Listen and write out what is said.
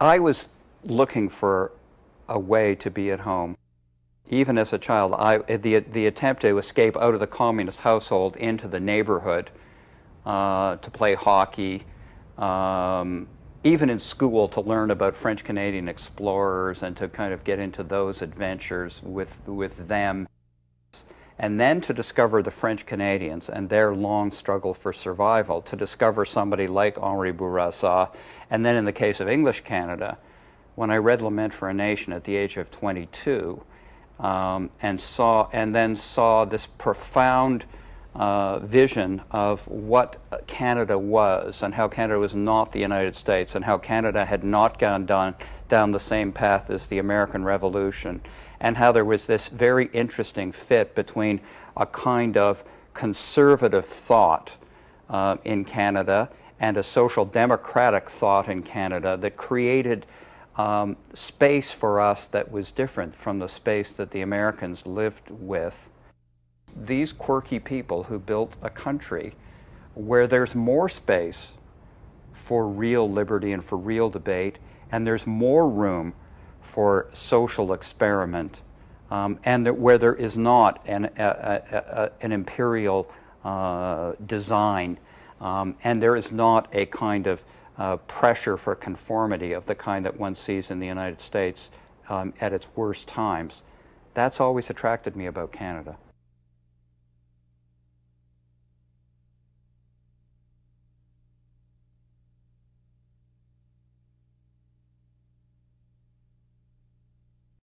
I was looking for a way to be at home. Even as a child, I, the, the attempt to escape out of the communist household into the neighborhood uh, to play hockey, um, even in school to learn about French Canadian explorers and to kind of get into those adventures with, with them. And then to discover the French Canadians and their long struggle for survival, to discover somebody like Henri Bourassa. And then in the case of English Canada, when I read Lament for a Nation at the age of 22, um, and saw and then saw this profound uh, vision of what Canada was and how Canada was not the United States and how Canada had not gone down, down the same path as the American Revolution and how there was this very interesting fit between a kind of conservative thought uh, in Canada and a social democratic thought in Canada that created um, space for us that was different from the space that the Americans lived with these quirky people who built a country where there's more space for real liberty and for real debate, and there's more room for social experiment, um, and that where there is not an, a, a, a, an imperial uh, design, um, and there is not a kind of uh, pressure for conformity of the kind that one sees in the United States um, at its worst times. That's always attracted me about Canada.